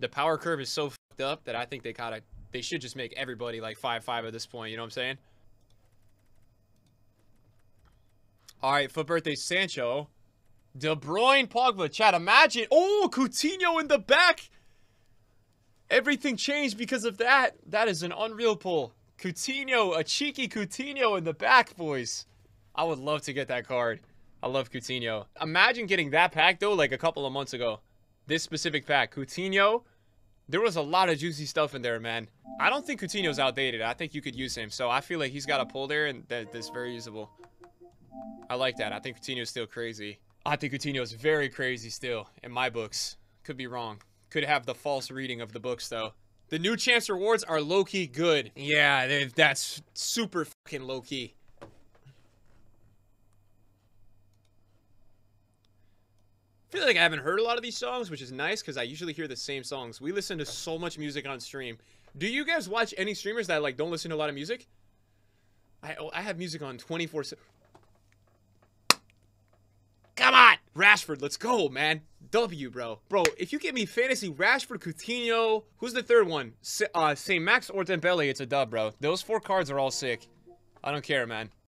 The power curve is so fucked up that I think they kind of they should just make everybody like five five at this point. You know what I'm saying? All right, for birthday Sancho, De Bruyne, Pogba, Chad. Imagine, oh Coutinho in the back. Everything changed because of that. That is an unreal pull. Coutinho, a cheeky Coutinho in the back, boys. I would love to get that card. I love Coutinho. Imagine getting that pack, though, like a couple of months ago. This specific pack. Coutinho, there was a lot of juicy stuff in there, man. I don't think Coutinho's outdated. I think you could use him. So I feel like he's got a pull there, and that, that's very usable. I like that. I think Coutinho's still crazy. I think Coutinho's very crazy still, in my books. Could be wrong. Could have the false reading of the books, though. The new chance rewards are low-key good. Yeah, that's super fucking low-key. Feel like I haven't heard a lot of these songs, which is nice because I usually hear the same songs. We listen to so much music on stream. Do you guys watch any streamers that like don't listen to a lot of music? I oh, I have music on 24 7. Come on! Rashford, let's go, man. W, bro. Bro, if you give me fantasy Rashford, Coutinho, who's the third one? S uh, St. Max or Dembele, it's a dub, bro. Those four cards are all sick. I don't care, man.